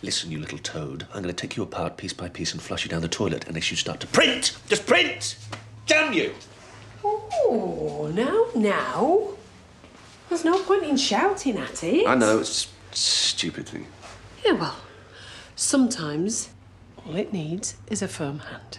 Listen, you little toad. I'm going to take you apart piece by piece and flush you down the toilet unless you start to print. Just print! Damn you! Oh, now, now. There's no point in shouting at it. I know, it's stupid thing. Yeah, well, sometimes all it needs is a firm hand.